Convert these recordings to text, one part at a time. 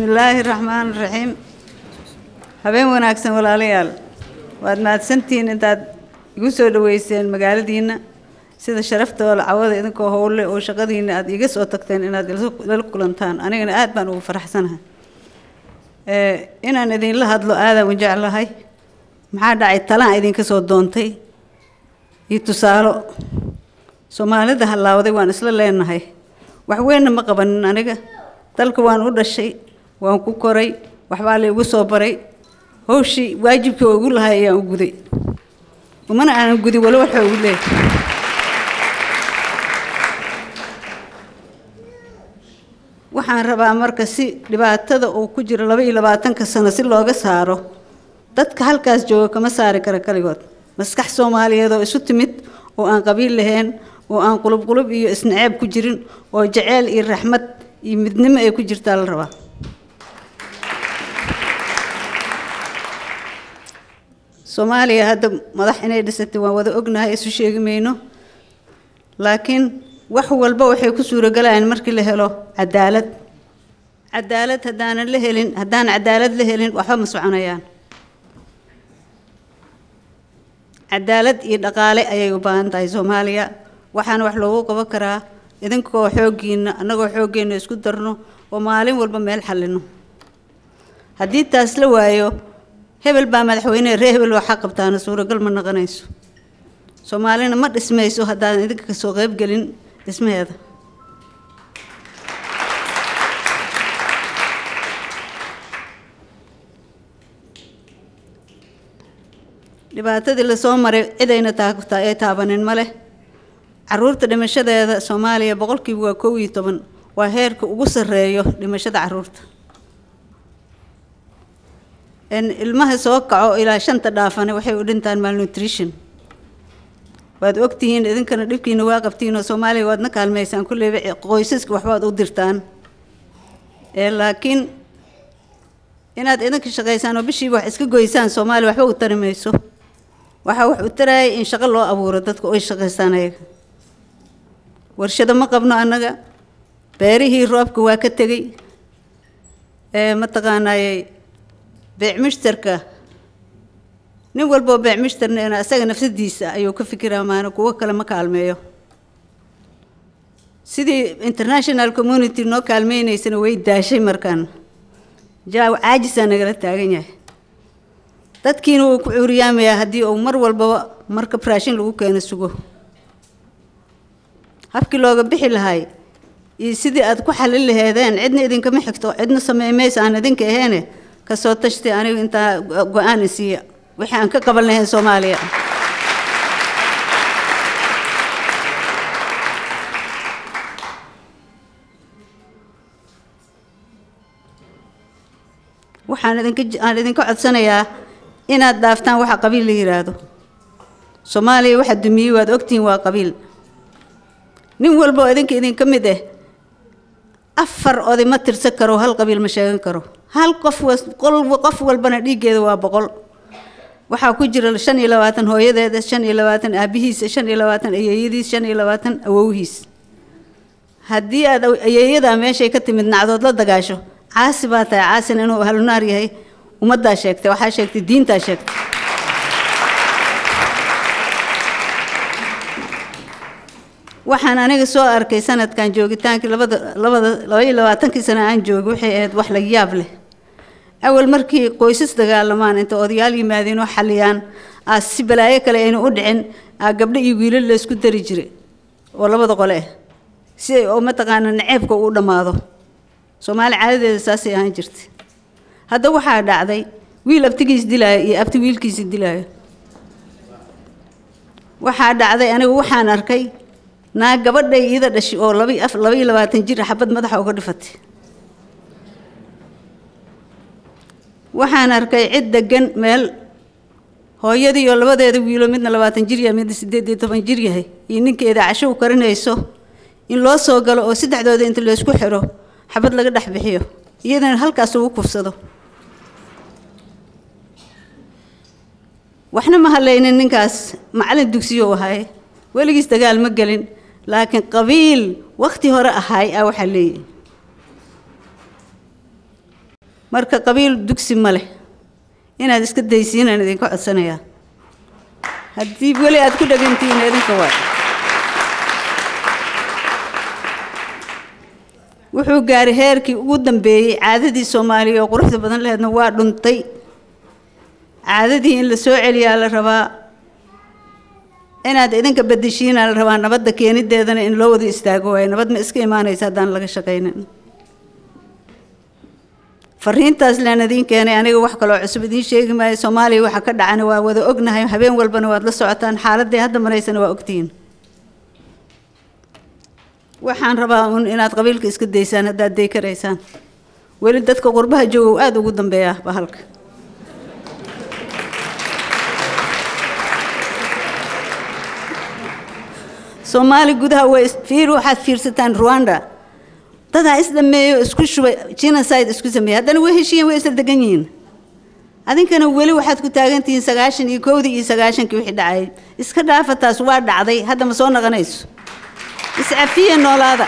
bismillaahi raxmaan raxiim habeen wanaagsan walaalayaal waad mahadsantihiin intaad igu soo dhaweyseen magaaladiina sida sharaftooda cawada idinkoo howle oo shaqadiina aad iga soo tagteen inaad lala kulantaan anigana aad baan ugu faraxsanahay. Inaan idinla hadlo aadaan jeclahay. Maxaa dhacay? Talaan idinka soo doontay. Iyo tusaalo soomaalida hallaawday waan isla leenahay. Wax weynna ma qabanin aniga. Dalka waan u dhashay waan ku koray waxbaa la igu soo baray. Howshii waajibkii oo igu lahay ayaan u guday. Umana aanan gudin walo waxa ugu leeyahay. Waxaan rabaa marka si dhibaatada uu ku jiro laba iyo labaatanka sano si looga saaro. Dadka halkaas jooga kama saari kara kaligood. Maskax soomaaliyeed oo isu timid oo aan qabiil lahayn oo aan qulubqulub iyo isnaceeb ku jirin oo jaceyl iyo raxmad iyo midnimo ay ku jirtaa la rabaa soomaaliya hadda madax inay dhisatay waan wada ognahay isu sheegi mayno laakiin wax walba waxay ku suurogalayaan markii la helo cadaalad cadaalad haddaanan la helin haddaan cadaalad la helin waxba ma soconayaan. Cadaalad iyo dhaqaale ayay u baahan tahay soomaaliya. Waxaana wax loogu qaban karaa idinkoo xooggiina annagoo xooggeena isku darno oo maalin walba meel xallino. Haddii taas la waayo hebel baa madaxweynehe ree hebel waxaa qabtaana suuragal ma noqonayso soomaalina ma dhismayso haddaan idinka ka soo qaybgelin dhismaheeda. Dhibaatadii la soo maray cidayna taagta ay taabanin ma leh. Caruurta dhimashadeeda soomaaliya boqolkiiba waa kow iyo toban. Waa heerka ugu sarreeyo dhimashada carruurta ilmaha soo kaco ilaa shanta dhaafane waxay u dhintaan malnutrition. Waad ogtihiin idinkana dhibkiina waa qabtiin oo soomaaliya waadna kaalmaysaan kulleyba qoysaska waxbaad u dirtaan. Laakiin inaad idinka shaqaysaan oo bishiiba wax iska goysaan soomaaliya waxba u tari mayso waxaa wax u tarayay in shaqo loo abuuro dadka oy shaqaystaan ayaga. Warshado ma qabno annaga. Beerihii roobka waa ka tegey. Mataqaanaayey beec mushtarka nin walboo beec mushtarna asaga nafsadiisa ayuu ka fikiraa maana kuwo kale ma kaalmeeyo. Sidii international community noo kaalmeynaysana way daashay markaan. Jaa caajisaa nagala taagan yahay. Dadkiina wuu ku cuuriyaamayaa haddii uu mar walbaba marka raashin lagu keeno sugo. Habkii looga bixi lahay iyo sidii aad ku xallin laheedeen cidna idinkama xigto cidna sameey maysa aan idinka aheene ka soo tashtay aniga intaa go'aan isiiya wixii aan ka qaban lahayn soomaaliya. Waxaan idinka aan idinka codsanayaa inaad dhaaftaan waxa qabiil la yidhaahdo soomaaliya waxa dumiyey waad ogtihiin waa qabiil. Nin walba oo idinka idinka mid ah afar oday ma tirsan karo hal qabiil ma sheegan karo hal qof qof walbana dhiiggeeda waa boqol. Waxaa ku jira shan iyo labaatan hooyadeeda shan iyo labaatan aabihiisa shan iyo labaatan ayeeyadiis shan iyo labaatan awowhiis. Haddii aad ayeeyadaa meeshay ka timid nacdood la dagaasho caasi baa tahay caasina inuu ahlunaar yahay ummaddaa sheegtay waxaa sheegtay diintaa sheegtay. Waxaan aniga soo arkay sanadkan joogitaankii labada labada laba labaatankii sano aan joogay waxay ahayd wax la yaab leh awal markii qoysas dagaalamaan inta odayaal yimaadeen oo xaliyaan aa si balaayo kale ayna u dhicin aa gabdho iyo wiilal la isku dari jiray oo labada qole ah si ay oo mataqaana naceebka uu dhammaado. Soomaali caadadeeda saasay ahaan jirtay. Hadda waxaa dhacday wiil abtigiis dilaayo iyo abti wiilkiisi dilaayo. Waxaa dhacday anigu waxaan arkay naag gabadhay iyada dhashay oo laba laba iyo labaatan jir xabad madaxa uga dhifatay waxaan arkay cid degan meel hooyadii oo labadeeda wiilo midna labaatan jir yahay midna siddeed iyo toban jir yahay. Iyo ninkeeda casho u karinayso in loo soo galo oo saddexdooda inta laysku xiro xabad laga dhex bixiyo. Iyadana halkaas ugu kufsado. Waxna ma hadlaynin ninkaas macallin dugsiyo ahay. Weligiis dagaal ma gelin laakiin qabiil wakhti hore ahay a waxaa leeyahy marka qabiil dugsi ma leh. Inaad iska daysiinaan idinka codsanayaa. Haddii weli aad ku dhegantihiin idinka waa wuxuu gaaray heerkii ugu dambeeyey caadadii soomaaliya oo quruxda badan laheedna waa dhuntay. Caadadii in la soo celiyaa la rabaa. Inaad idinka bedeshiinaa la rabaa nabadda keenideedana in loo wada istaago waayo. Nabad ma iska imaanaysa haddaan laga shaqaynin fariintaas laan idiin keenay aniga wax kaloo cusub idiin sheegi maayo. Soomaaliya waxa ka dhacana waa wada ognahay. Habeen walbana waad la socotaan. Xaaladday hadda maraysana waa ogtihiin waxaan rabaa un inaad qabiilka iska daysaan haddaad day karaysaan weli dadka qurbaha joogow aada ugu dambeeya bahalka soomaali gudaha way fiir waxaad fiirsataan ruanda dadaa isdhameeyo isku shubay genocide isku sameeyey haddana way heshiiyeen way isla degan yihiin. Adinkana weli waxaad ku taagantihiin sagaashan iyo kowdii iyo sagaashankii wixii dhacay. Iska dhaafa taas waa dhacday hadda ma soo naqanayso. Iscafiya noolaada.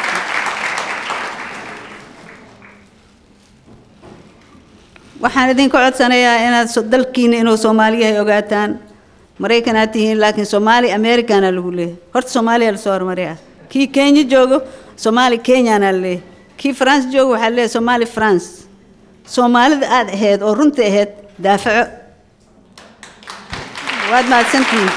Waxaan idinka codsanayaa inaad dalkiina inuu soomaaliyahay ogaataan. Maraykan aad tihiin laakiin soomaali americana lagu leeyahay. Horta soomaaliya la soo horumariyaa kii kenya joogo soomaali kenyana la leeyahay kii france joogo waxaa leeyahay soomaali france. Soomaalida aad ahayd oo runta ahayd daafaco. Waad mahadsantihiin